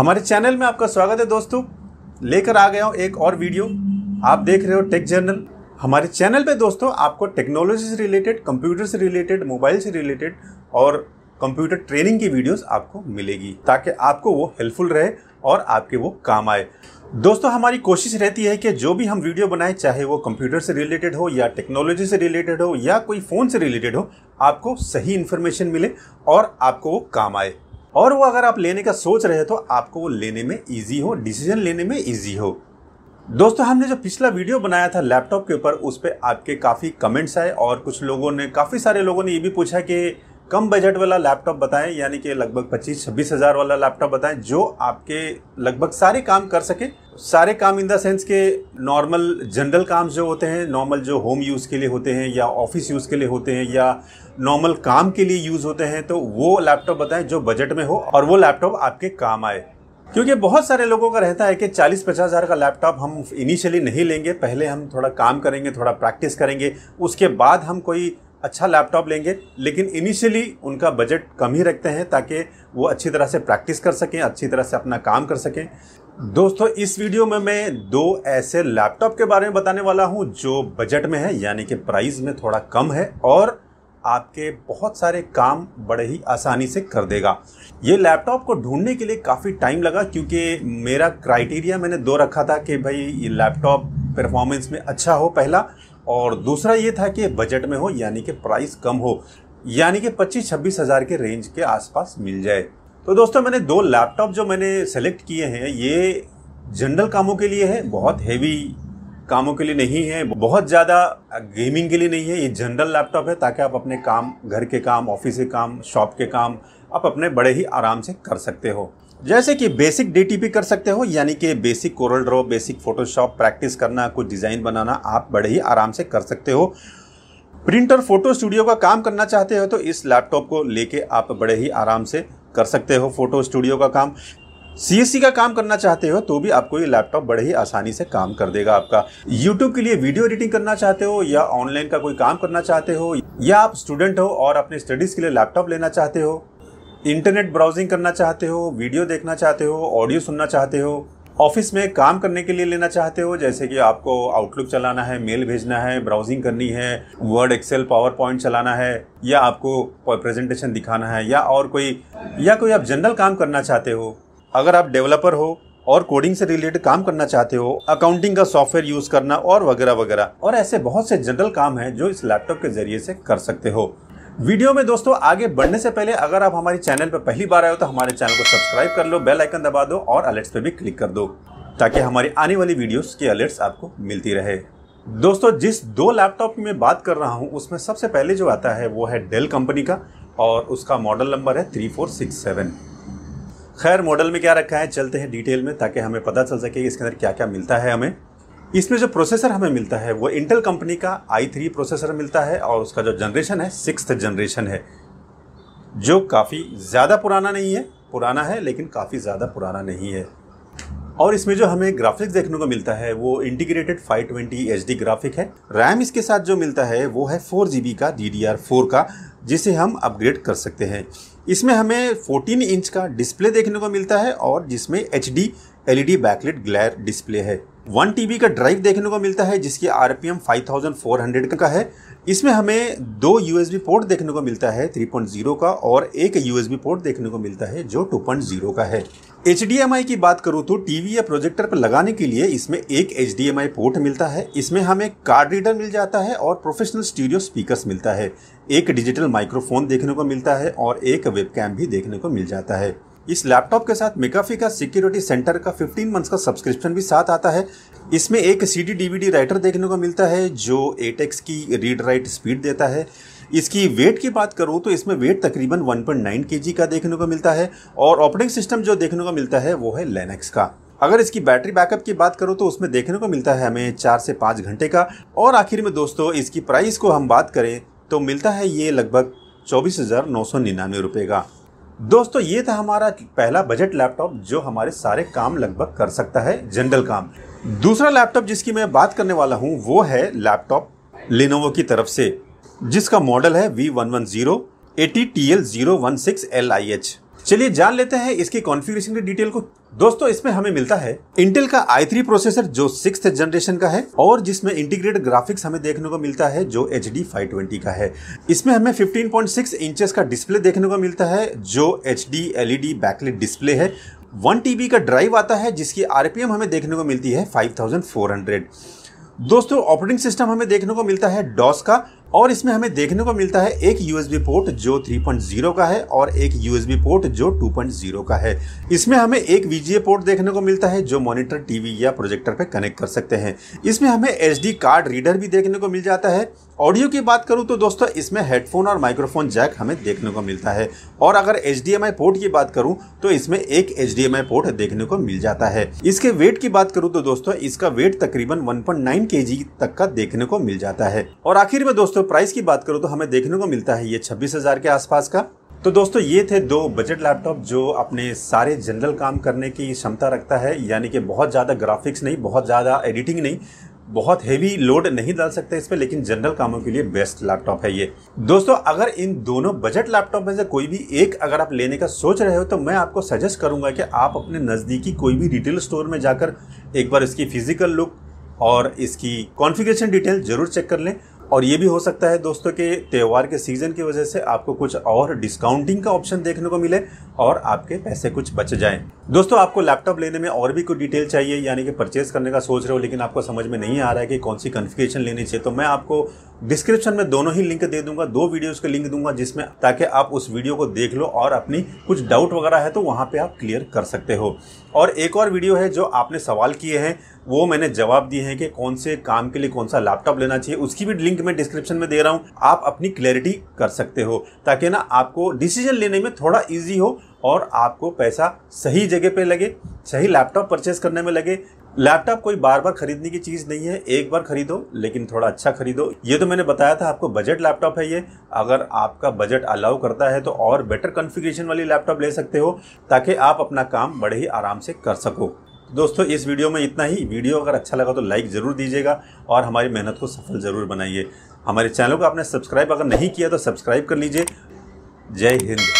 हमारे चैनल में आपका स्वागत है दोस्तों। लेकर आ गया हूँ एक और वीडियो। आप देख रहे हो टेक जर्नल हमारे चैनल पे दोस्तों आपको टेक्नोलॉजी से रिलेटेड कंप्यूटर से रिलेटेड मोबाइल से रिलेटेड और कंप्यूटर ट्रेनिंग की वीडियोस आपको मिलेगी, ताकि आपको वो हेल्पफुल रहे और आपके वो काम आए। दोस्तों, हमारी कोशिश रहती है कि जो भी हम वीडियो बनाएँ, चाहे वो कंप्यूटर से रिलेटेड हो या टेक्नोलॉजी से रिलेटेड हो या कोई फ़ोन से रिलेटेड हो, आपको सही इन्फॉर्मेशन मिले और आपको वो काम आए। और वो अगर आप लेने का सोच रहे हो तो आपको वो लेने में ईजी हो डिसीज़न लेने में ईजी हो। दोस्तों, हमने जो पिछला वीडियो बनाया था लैपटॉप के ऊपर, उस पर आपके काफ़ी कमेंट्स आए और कुछ लोगों ने, काफ़ी सारे लोगों ने ये भी पूछा कि कम बजट वाला लैपटॉप बताएँ, यानी कि लगभग पच्चीस, छब्बीस हज़ार वाला लैपटॉप बताएँ, जो आपके लगभग सारे काम कर सके। सारे काम इन द सेंस के नॉर्मल जनरल काम जो होते हैं नॉर्मल जो होम यूज़ के लिए होते हैं, या ऑफ़िस यूज़ के लिए होते हैं, या नॉर्मल काम के लिए यूज़ होते हैं तो वो लैपटॉप बताएँ जो बजट में हो, और वो लैपटॉप आपके काम आए। क्योंकि बहुत सारे लोगों का रहता है कि चालीस, पचास हज़ार का लैपटॉप हम इनिशियली नहीं लेंगे, पहले हम थोड़ा काम करेंगे, थोड़ा प्रैक्टिस करेंगे, उसके बाद हम कोई अच्छा लैपटॉप लेंगे, लेकिन इनिशियली उनका बजट कम ही रखते हैं ताकि वो अच्छी तरह से प्रैक्टिस कर सकें, अच्छी तरह से अपना काम कर सकें। दोस्तों, इस वीडियो में मैं दो ऐसे लैपटॉप के बारे में बताने वाला हूँ जो बजट में है, यानी कि प्राइस में थोड़ा कम है और आपके बहुत सारे काम बड़े ही आसानी से कर देगा। ये लैपटॉप को ढूँढने के लिए काफ़ी टाइम लगा क्योंकि मेरा क्राइटेरिया मैंने दो रखा था कि भाई ये लैपटॉप परफॉर्मेंस में अच्छा हो पहला और दूसरा ये था कि बजट में हो, यानी कि प्राइस कम हो, यानी कि पच्चीस छब्बीस हज़ार के रेंज के आसपास मिल जाए। तो दोस्तों, मैंने दो लैपटॉप जो मैंने सेलेक्ट किए हैं, ये जनरल कामों के लिए है, बहुत हैवी कामों के लिए नहीं है, बहुत ज़्यादा गेमिंग के लिए नहीं है, ये जनरल लैपटॉप है, ताकि आप अपने काम, घर के काम ऑफ़िस के काम शॉप के काम, आप अपने बड़े ही आराम से कर सकते हो। जैसे कि बेसिक डीटीपी कर सकते हो, यानी कि basic Corel draw basic Photoshop practice करना, कुछ डिज़ाइन बनाना, आप बड़े ही आराम से कर सकते हो। प्रिंटर फ़ोटो स्टूडियो का काम करना चाहते हो तो इस लैपटॉप को लेके आप बड़े ही आराम से कर सकते हो फ़ोटो स्टूडियो का काम। सीएससी का काम करना चाहते हो तो भी आपको ये लैपटॉप बड़े ही आसानी से काम कर देगा आपका। यूट्यूब के लिए वीडियो एडिटिंग करना चाहते हो या ऑनलाइन का कोई काम करना चाहते हो, या आप स्टूडेंट हो और अपने स्टडीज़ के लिए लैपटॉप लेना चाहते हो इंटरनेट ब्राउजिंग करना चाहते हो, वीडियो देखना चाहते हो, ऑडियो सुनना चाहते हो, ऑफ़िस में काम करने के लिए लेना चाहते हो, जैसे कि आपको आउटलुक चलाना है, मेल भेजना है, ब्राउजिंग करनी है वर्ड एक्सेल पावर पॉइंट चलाना है, या आपको प्रेजेंटेशन दिखाना है, या और कोई, या कोई आप जनरल काम करना चाहते हो, अगर आप डेवलपर हो और कोडिंग से रिलेटेड काम करना चाहते हो अकाउंटिंग का सॉफ्टवेयर यूज़ करना और वगैरह वगैरह, और ऐसे बहुत से जनरल काम हैं जो इस लैपटॉप के ज़रिए से कर सकते हो। वीडियो में दोस्तों, आगे बढ़ने से पहले अगर आप हमारे चैनल पर पहली बार आए हो तो हमारे चैनल को सब्सक्राइब कर लो, बेल आइकन दबा दो और अलर्ट्स पे भी क्लिक कर दो, ताकि हमारी आने वाली वीडियोस की अलर्ट्स आपको मिलती रहे। दोस्तों, जिस दो लैपटॉप की मैं बात कर रहा हूँ, उसमें सबसे पहले जो आता है, वो है डेल कंपनी का और उसका मॉडल नंबर है थ्री फोर सिक्स सेवन खैर मॉडल में क्या रखा है, चलते हैं डिटेल में, ताकि हमें पता चल सके इसके अंदर क्या क्या मिलता है हमें। इसमें जो प्रोसेसर हमें मिलता है, वो इंटेल कंपनी का आई थ्री प्रोसेसर मिलता है और उसका जो जनरेशन है सिक्स जनरेशन है, जो काफ़ी ज़्यादा पुराना नहीं है, पुराना है लेकिन काफ़ी ज़्यादा पुराना नहीं है। और इसमें जो हमें ग्राफिक्स देखने को मिलता है, वो इंटीग्रेटेड 520 ट्वेंटी ग्राफिक है। रैम इसके साथ जो मिलता है, वो है फोर जी का डी का, जिसे हम अपग्रेड कर सकते हैं। इसमें हमें 14 इंच का डिस्प्ले देखने को मिलता है और जिसमें H D LED backlit glare display है। वन टीबी का ड्राइव देखने को मिलता है, जिसकी आरपीएम 5400 का है। इसमें हमें दो यूएसबी पोर्ट देखने को मिलता है 3.0 का, और एक यूएसबी पोर्ट देखने को मिलता है, जो 2.0 का है। HDMI की बात करूँ तो टीवी या प्रोजेक्टर पर लगाने के लिए इसमें एक HDMI पोर्ट मिलता है। इसमें हमें कार्ड रीडर मिल जाता है और प्रोफेशनल स्टूडियो स्पीकर मिलता है। एक डिजिटल माइक्रोफोन देखने को मिलता है और एक वेबकैम भी देखने को मिल जाता है। इस लैपटॉप के साथ मेकाफी का सिक्योरिटी सेंटर का 15 मंथ्स का सब्सक्रिप्शन भी साथ आता है। इसमें एक सी डी डीवीडी राइटर देखने को मिलता है, जो एटेक्स की रीड राइट स्पीड देता है। इसकी वेट की बात करूँ तो इसमें वेट तकरीबन 1.9 केजी का देखने को मिलता है और ऑपरेटिंग सिस्टम जो देखने को मिलता है, वो है लेनेक्स का। अगर इसकी बैटरी बैकअप की बात करूँ तो उसमें देखने को मिलता है हमें चार से पाँच घंटे का। और आखिर में दोस्तों, इसकी प्राइस को हम बात करें तो मिलता है ये लगभग चौबीस हज़ार नौ सौ निन्यानवे रुपये का। दोस्तों, ये था हमारा पहला बजट लैपटॉप जो हमारे सारे काम लगभग कर सकता है जनरल काम। दूसरा लैपटॉप जिसकी मैं बात करने वाला हूँ, वो है लैपटॉप लिनोवो की तरफ़ से, जिसका मॉडल है V one one zero AT T L zero one six L I H चलिए जान लेते हैं इसकी कॉन्फ़िगरेशन की डिटेल को। दोस्तों, इसमें हमें मिलता है इंटेल का i3 प्रोसेसर जो सिक्स जनरेशन का है और जिसमें इंटीग्रेटेड ग्राफिक्स हमें देखने को मिलता है जो एच डी का है। इसमें हमें 15.6 इंचेस का डिस्प्ले देखने को मिलता है जो H D LED backlit display है। वन टीबी का ड्राइव आता है जिसकी आरपीएम हमें देखने को मिलती है 5400 दोस्तों ऑपरेटिंग सिस्टम हमें देखने को मिलता है डॉस का। और इसमें हमें देखने को मिलता है एक यूएसबी पोर्ट जो 3.0 का है और एक यूएसबी पोर्ट जो 2.0 का है। इसमें हमें एक वीजीए पोर्ट देखने को मिलता है जो मॉनिटर टीवी या प्रोजेक्टर पे कनेक्ट कर सकते हैं। इसमें हमें एच कार्ड रीडर भी देखने को मिल जाता है। ऑडियो की बात करूँ तो दोस्तों, इसमें हेडफोन और माइक्रोफोन जैक हमें देखने को मिलता है। और अगर एचडीएमआई पोर्ट की बात करूँ तो इसमें एक एचडीएमआई पोर्ट देखने को मिल जाता है। इसके वेट की बात करूँ तो दोस्तों, इसका वेट तकरीबन 1.9 केजी तक का देखने को मिल जाता है। और आखिर में दोस्तों प्राइस की बात करूँ तो हमें देखने को मिलता है ये छब्बीस हज़ार के आसपास का। तो दोस्तों, ये थे दो बजट लैपटॉप जो अपने सारे जनरल काम करने की क्षमता रखता है, यानी कि बहुत ज़्यादा ग्राफिक्स नहीं, बहुत ज़्यादा एडिटिंग नहीं, बहुत हेवी लोड नहीं डाल सकते इस पर लेकिन जनरल कामों के लिए बेस्ट लैपटॉप है ये। दोस्तों, अगर इन दोनों बजट लैपटॉप में से कोई भी एक अगर आप लेने का सोच रहे हो तो मैं आपको सजेस्ट करूँगा कि आप अपने नज़दीकी कोई भी रिटेल स्टोर में जाकर एक बार इसकी फ़िज़िकल लुक और इसकी कॉन्फ़िगरेशन डिटेल ज़रूर चेक कर लें। और ये भी हो सकता है दोस्तों के त्यौहार के सीज़न की वजह से आपको कुछ और डिस्काउंटिंग का ऑप्शन देखने को मिले और आपके पैसे कुछ बच जाएँ। दोस्तों, आपको लैपटॉप लेने में और भी कोई डिटेल चाहिए, यानी कि परचेज करने का सोच रहे हो, लेकिन आपको समझ में नहीं आ रहा है कि कौन सी कन्फिगेशन लेनी चाहिए तो मैं आपको डिस्क्रिप्शन में दोनों ही लिंक दे दूँगा, दो वीडियोस के लिंक दूँगा, जिसमें ताकि आप उस वीडियो को देख लो और अपनी कुछ डाउट वगैरह है तो वहाँ पे आप क्लियर कर सकते हो। और एक और वीडियो है जो आपने सवाल किए हैं, वो मैंने जवाब दिए हैं कि कौन से काम के लिए कौन सा लैपटॉप लेना चाहिए, उसकी भी लिंक मैं डिस्क्रिप्शन में दे रहा हूँ, आप अपनी क्लैरिटी कर सकते हो, ताकि ना आपको डिसीज़न लेने में थोड़ा ईजी हो और आपको पैसा सही जगह पे लगे, सही लैपटॉप परचेस करने में लगे। लैपटॉप कोई बार बार खरीदने की चीज़ नहीं है, एक बार खरीदो, लेकिन थोड़ा अच्छा खरीदो। ये तो मैंने बताया था, आपको बजट लैपटॉप है ये। अगर आपका बजट अलाउ करता है तो और बेटर कॉन्फ़िगरेशन वाली लैपटॉप ले सकते हो, ताकि आप अपना काम बड़े ही आराम से कर सको। दोस्तों, इस वीडियो में इतना ही। वीडियो अगर अच्छा लगा तो लाइक ज़रूर दीजिएगा और हमारी मेहनत को सफल ज़रूर बनाइए। हमारे चैनल को आपने सब्सक्राइब अगर नहीं किया तो सब्सक्राइब कर लीजिए। जय हिंद।